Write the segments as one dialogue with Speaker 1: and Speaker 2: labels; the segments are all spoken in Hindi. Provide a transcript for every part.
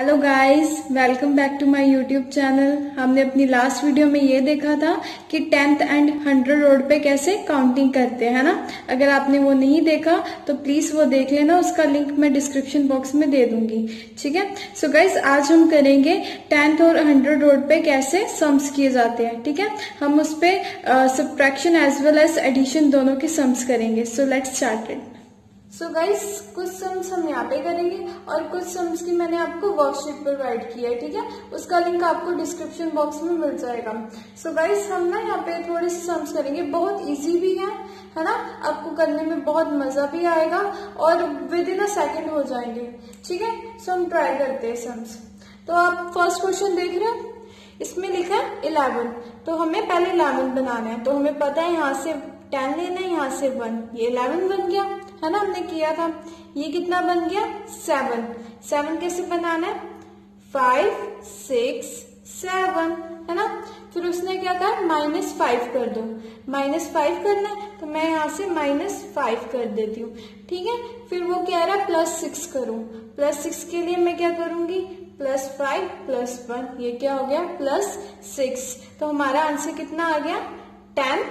Speaker 1: Hello guys welcome back to my YouTube channel हमने अपनी लास्ट वीडियो में ये देखा था कि टेंथ एंड हंड्रेड रोड पे कैसे काउंटिंग करते हैं ना? अगर आपने वो नहीं देखा तो प्लीज़ वो देख लेना। उसका लिंक मैं डिस्क्रिप्शन बॉक्स में दे दूँगी। ठीक है? सो गाइस आज हम करेंगे टेंथ और हंड्रेड रोड पे कैसे सम्स किए जाते हैं। ठीक है? हम उस पर subtraction as well as addition दोनों के सम्स करेंगे। So let's started so so guys कुछ सम्स हम यहाँ पे करेंगे और कुछ सम्स की मैंने आपको वर्कशीट प्रोवाइड की है, ठीक है? उसका लिंक आपको डिस्क्रिप्शन बॉक्स में मिल जाएगा। सो so गाइस हम ना यहाँ पे थोड़े से सम्स करेंगे। बहुत इजी भी है है ना? आपको करने में बहुत मज़ा भी आएगा और विद इन अ सेकेंड हो जाएँगे, ठीक है? सो हम ट्राई करते हैं सम्स तो आप फ़र्स्ट क्वेश्चन देख रहे हो? इसमें लिखा है इलेवन तो हमें पहले इलेवन बनाना है। तो हमें पता है यहाँ से टेन लेना है, यहाँ से वन ये इलेवन बन गया। है ना, हमने किया था। ये कितना बन गया? सेवन सेवन कैसे बनाना है? फाइव सिक्स सेवन है ना? फिर उसने क्या कहा? माइनस फाइव कर दो। माइनस फाइव करना है तो मैं यहाँ से माइनस फाइव कर देती हूँ। ठीक है? फिर वो कह रहा है प्लस सिक्स करूँ। प्लस सिक्स के लिए मैं क्या करूँगी? प्लस फाइव प्लस वन ये क्या हो गया? प्लस सिक्स तो हमारा आंसर कितना आ गया? टेन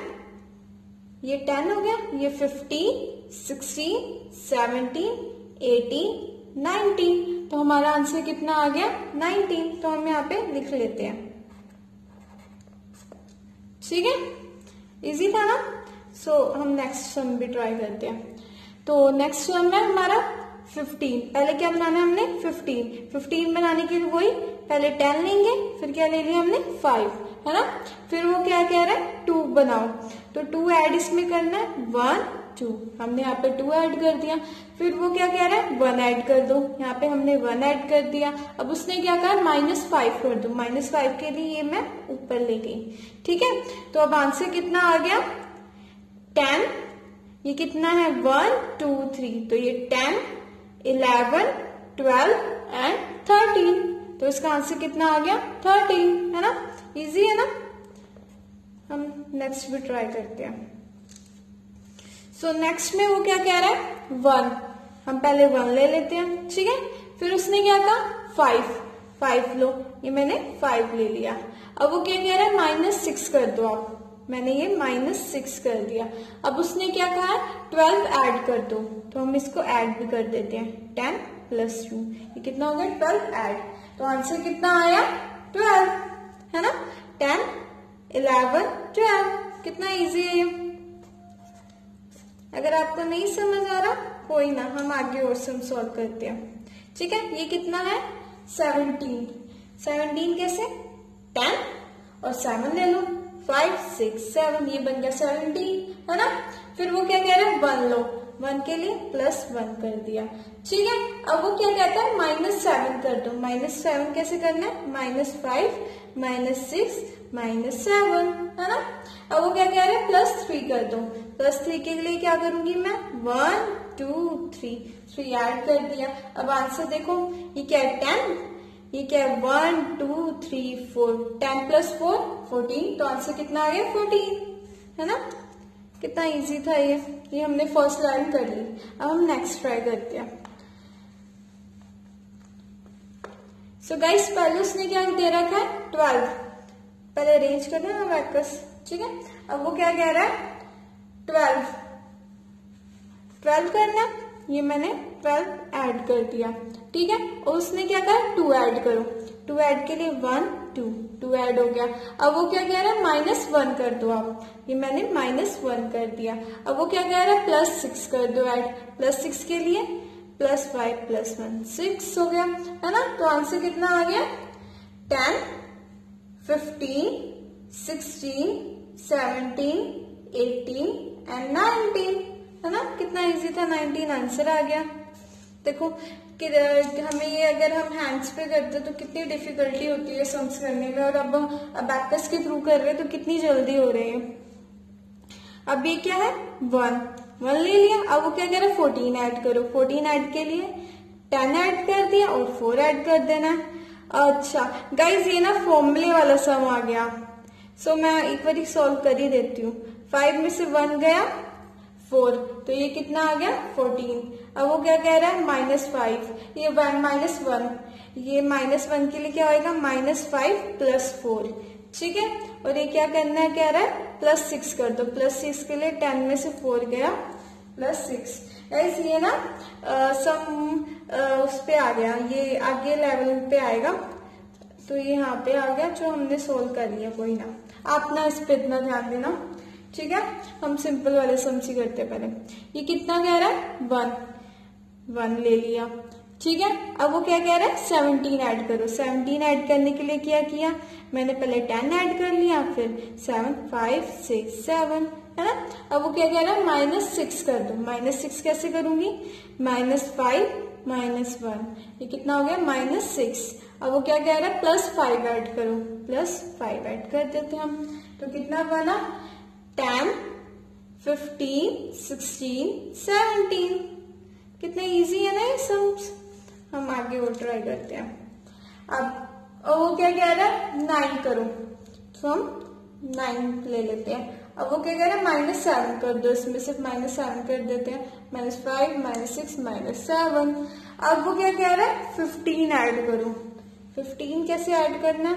Speaker 1: ये टेन हो गया ये fifteen sixteen seventeen eighteen nineteen तो हमारा आंसर कितना आ गया? नाइनटीन तो हम यहाँ पे लिख लेते हैं। ठीक है? इजी था ना? सो so, हम नेक्स्ट सम भी ट्राई करते हैं। तो नेक्स्ट सम है हमारा फिफ्टीन पहले क्या बनाना है हमने? फिफ्टीन फिफ्टीन बनाने के लिए वही पहले टेन लेंगे फिर क्या ले लिया हमने? फाइव है ना? फिर वो क्या कह रहा है? टू बनाओ। तो टू ऐड इसमें करना है। One, two. हमने यहाँ पे टू ऐड कर दिया। फिर वो क्या कह रहा है? वन ऐड कर दो। यहाँ पे हमने वन ऐड कर दिया। अब उसने क्या कहा? माइनस फाइव कर दो। माइनस फाइव के लिए ये मैं ऊपर ले गई। ठीक है? तो अब आंसर कितना आ गया? टेन। ये कितना है? One, two, three. तो ये ten, eleven, twelve and thirteen. तो इसका आंसर कितना आ गया? थर्टीन। ना? इजी है ना? हम नेक्स्ट भी ट्राई करते हैं। सो so, नेक्स्ट में वो क्या कह रहा है? वन हम पहले वन ले लेते हैं ठीक है? फिर उसने क्या कहा? फाइव फाइव लो। ये मैंने फाइव ले लिया। अब वो क्या कह रहा है? माइनस सिक्स कर दो आप। मैंने ये माइनस सिक्स कर दिया। अब उसने क्या कहा? ट्वेल्व ऐड कर दो। तो हम इसको ऐड भी कर देते हैं। टेन प्लस टू ये कितना हो गया? ट्वेल्व ऐड तो आंसर कितना आया? ट्वेल्व है ना? टेन इलेवन ट्वेल्व कितना इजी है ये? अगर आपको नहीं समझ आ रहा, कोई ना, हम आगे और सम सॉल्व करते हैं। ठीक है? ये कितना है? सेवनटीन सेवनटीन कैसे? टेन और सेवन ले लो. फाइव सिक्स सेवन ये बन गया सेवनटीन है ना? फिर वो क्या कह रहे हैं? वन लो. वन के लिए प्लस वन कर दिया। ठीक है? अब वो क्या कहता है? माइनस सेवन कर दो। माइनस सेवन कैसे करना है? Minus five minus six minus seven है ना? अब वो क्या कह रहे हैं? प्लस थ्री कर दो। प्लस थ्री के लिए क्या करूँगी मैं? One two three three add कर दिया। अब आंसर देखो। ये क्या है? टेन ये क्या है? One two three four ten plus four fourteen तो आंसर कितना आ गया? फोर्टीन है ना? कितना इजी था ये। ये हमने फ़र्स्ट लाइन कर। ली अब हम नेक्स्ट ट्राई करते हैं। सो गाइस पहले उसने क्या दे रखा है? ट्वेल्व पहले अरेंज कर रहे हैं वैकस ठीक है? अब वो क्या कह रहा है? ट्वेल्व ट्वेल्व करना। ये मैंने ट्वेल्व ऐड कर दिया। ठीक है? और उसने क्या कहा? टू ऐड करो। टू ऐड के लिए वन टू टू ऐड हो गया। अब वो क्या कह रहा है? माइनस वन कर दो आप। ये मैंने माइनस वन कर दिया। अब वो क्या कह रहा है? प्लस सिक्स कर दो ऐड प्लस सिक्स के लिए plus five plus one six हो गया। है ना? तो आंसर कितना आ गया? Ten fifteen sixteen seventeen eighteen and nineteen है ना? कितना इजी था नाइनटीन आंसर आ गया। देखो कि हमें ये अगर हम हैंड्स पे करते तो कितनी डिफिकल्टी होती है सम्स करने में। और अब बैकस के थ्रू कर रहे हैं तो कितनी जल्दी हो रही है। अब ये क्या है? वन वन ले लिया। अब वो क्या कह रहा है? फोर्टीन ऐड करो। फोर्टीन ऐड के लिए टेन ऐड कर दिया और फोर ऐड कर देना। अच्छा गाइज़ ये ना फॉर्मूले वाला सम आ गया। सो so, मैं एक बार सॉल्व कर ही देती हूँ। फाइव में से वन गया। फोर तो ये कितना आ गया? फोर्टीन। अब वो क्या कह रहा है? Minus five. ये वन माइनस वन। ये माइनस वन के लिए क्या होगा माइनस फाइव प्लस फोर। ठीक है? और ये क्या करना है? कह रहा है, प्लस सिक्स कर दो। प्लस सिक्स के लिए टेन में से फोर गया। Plus six. ऐसे ये ना सम उस पे आ गया। ये आगे लेवल पे आएगा। तो ये यहाँ पे आ गया, जो हमने सोल्व कर लिया कोई ना। आप ना इस पे इतना ध्यान देना। ठीक है? हम सिंपल वाले सम समझी करते पहले। ये कितना कह रहा है? वन वन ले लिया। ठीक है? अब वो क्या कह रहा है? सेवनटीन ऐड करो। सेवनटीन ऐड करने के लिए क्या किया? मैंने पहले टेन ऐड कर लिया, फिर सेवन फाइव सिक्स सेवन है ना? अब वो क्या कह रहा है? माइनस सिक्स कर दो। माइनस सिक्स कैसे करूँगी? माइनस फाइव माइनस वन ये कितना हो गया? माइनस सिक्स अब वो क्या कह रहा है? प्लस फाइव ऐड करो। प्लस फाइव ऐड कर देते हम। तो कितना बना? Ten, fifteen, sixteen, seventeen. कितने इजी है ना ये सम्स हम आगे और ट्राई करते हैं। अब वो क्या कह रहा है? नाइन करो। तो हम नाइन ले लेते हैं। अब वो क्या कह रहा है? माइनस सेवन कर दो। इसमें सिर्फ़ माइनस सेवन कर देते हैं। Minus five minus six minus seven अब वो क्या कह रहा है? फिफ्टीन ऐड करो। फिफ्टीन कैसे ऐड करना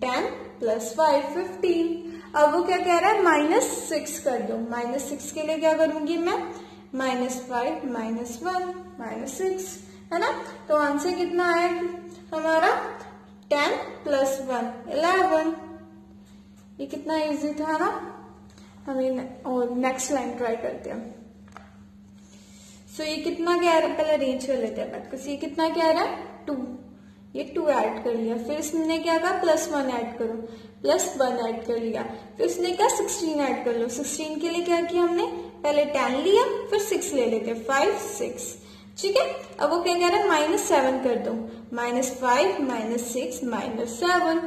Speaker 1: टेन प्लस फाइव फिफ्टीन अब वो क्या कह रहा है? माइनस सिक्स कर दो। माइनस सिक्स के लिए क्या करूँगी मैं? Minus five minus one minus six है ना? तो आंसर कितना आया हमारा? Ten plus one eleven. ये कितना इजी था ना? हमें और नेक्स्ट लाइन ट्राई करते हैं। सो so, ये कितना कह रहा है? पहले रेंज कर लेते हैं कुछ ये कितना कह रहा है? टू ये टू ऐड कर लिया। फिर इसने क्या कहा? प्लस वन ऐड करो। प्लस वन ऐड कर लिया। फिर इसने कहा सिक्सटीन ऐड कर लो। सिक्सटीन के लिए क्या किया हमने? पहले टेन लिया, फिर सिक्स ले लेते फाइव सिक्स ठीक है? अब वो क्या कह रहा है? माइनस सेवन कर दो। Minus five minus six minus seven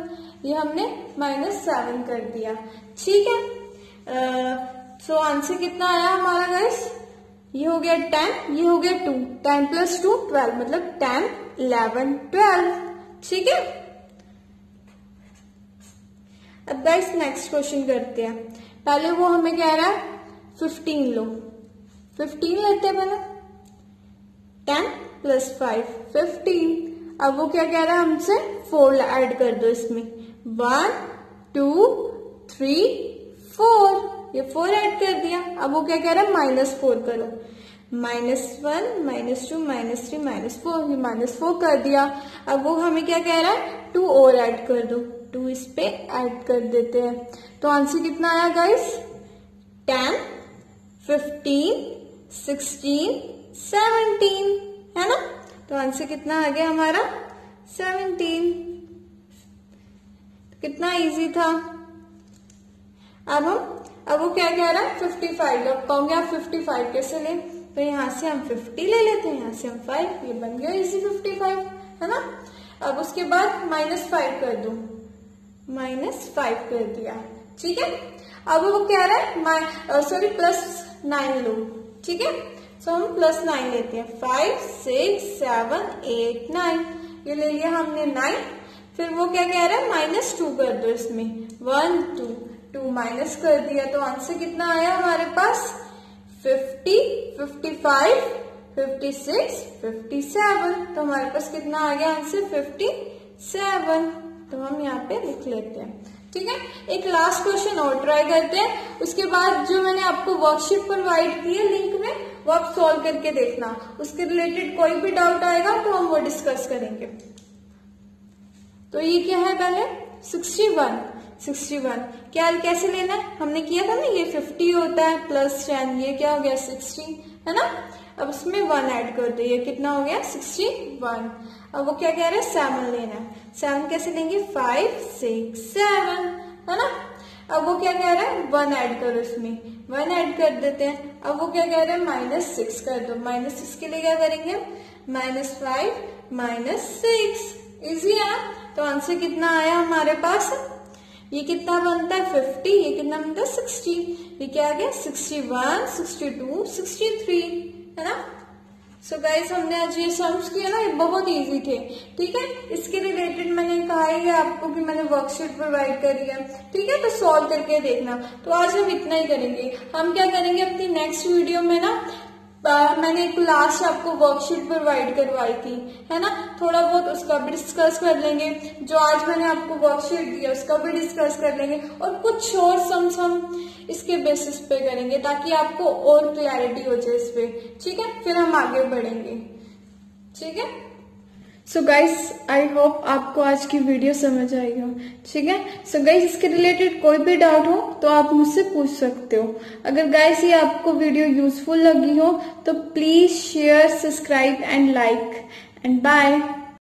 Speaker 1: ये हमने माइनस सेवन कर दिया। ठीक है? सो आंसर कितना आया हमारा गाइस ये हो गया टेन, ये हो गया two. Ten plus two, twelve मतलब टेन, इलेवन, ट्वेल्व। ठीक है? अब गाइस नेक्स्ट क्वेश्चन करते हैं। पहले वो हमें कह रहा है फिफ्टीन लो। फिफ्टीन लेते हैं पहले। टेन प्लस फाइव फिफ्टीन अब वो क्या कह रहा है हमसे? फोर ऐड कर दो इसमें। One, two, three, four. ये फोर ऐड कर दिया। अब वो क्या कह रहा है? माइनस फोर करो। Minus one minus two minus three minus four ये माइनस फोर कर दिया। अब वो हमें क्या कह रहा है? टू और ऐड कर दो। टू इस पे ऐड कर देते हैं। तो आंसर कितना आया guys ten fifteen sixteen seventeen है ना? तो आंसर कितना आ गया हमारा? सेवनटीन कितना इजी था? अब हम अब वो क्या कह रहा है? फिफ्टी फाइव अब कहोगे आप फिफ्टी फाइव कैसे ले तो यहाँ से हम फिफ्टी ले लेते हैं। यहाँ से हम फाइव ये बन गया इजी फिफ्टी फाइव है ना? अब उसके बाद माइनस फाइव कर दो। माइनस फाइव कर दिया। ठीक है? अब वो कह रहा है सॉरी प्लस नाइन लो। ठीक है? सो हम प्लस नाइन लेते हैं। Five six seven eight nine ये ले लिया हमने नाइन फिर वो क्या कह रहा है? माइनस टू कर दो इसमें। वन टू टू माइनस कर दिया तो आंसर कितना आया हमारे पास? Fifty fifty five, fifty six, fifty seven. तो हमारे पास कितना आ गया आंसर? Fifty seven. तो हम यहाँ पे लिख लेते हैं। ठीक है? एक लास्ट क्वेश्चन और ट्राई करते हैं। उसके बाद जो मैंने आपको वर्कशीट प्रोवाइड की है लिंक में, वो आप सॉल्व करके देखना। उसके रिलेटेड कोई भी डाउट आएगा तो हम वो डिस्कस करेंगे। तो ये क्या है पहले? 61 61 क्या कैसे लेना है? हमने किया था ना, ये 50 होता है प्लस टेन ये क्या हो गया? 60 है ना? अब उसमें वन ऐड कर दो, ये कितना हो गया? 61 अब वो क्या कह रहे हैं? सेवन लेना है। सेवन कैसे लेंगे? फाइव सिक्स सेवन है ना? अब वो क्या कह रहा है? वन ऐड करो इसमें। वन ऐड कर देते हैं। अब वो क्या कह रहे हैं? माइनस सिक्स कर दो। माइनस सिक्स के लिए क्या करेंगे? Minus five minus six easy है तो आंसर कितना आया हमारे पास? ये कितना बनता है? फिफ्टी ये कितना बनता है? सिक्सटी ये क्या आ गया? Sixty one sixty two sixty three है ना? सो so गाइस हमने आज ये सम्स किए ना, ये बहुत इजी थे। ठीक है? इसके रिलेटेड मैंने कहा ही आपको कि मैंने वर्कशीट प्रोवाइड करी है। ठीक है? तो सॉल्व करके देखना। तो आज हम इतना ही करेंगे। हम क्या करेंगे? अपनी नेक्स्ट वीडियो में ना मैंने एक लास्ट आपको वर्कशीट प्रोवाइड करवाई थी, है ना? थोड़ा बहुत उसका भी डिस्कस कर लेंगे। जो आज मैंने आपको वर्कशीट दिया, उसका भी डिस्कस कर लेंगे और कुछ और सम्स हम इसके बेसिस पे करेंगे ताकि आपको और क्लैरिटी हो जाए इस पे। ठीक है? फिर हम आगे बढ़ेंगे। ठीक है? सो गाइस आई होप आपको आज की वीडियो समझ आई हो। ठीक है? सो गाइस इसके रिलेटेड कोई भी डाउट हो तो आप मुझसे पूछ सकते हो। अगर गाइस ये आपको वीडियो यूजफुल लगी हो तो please share subscribe and like and bye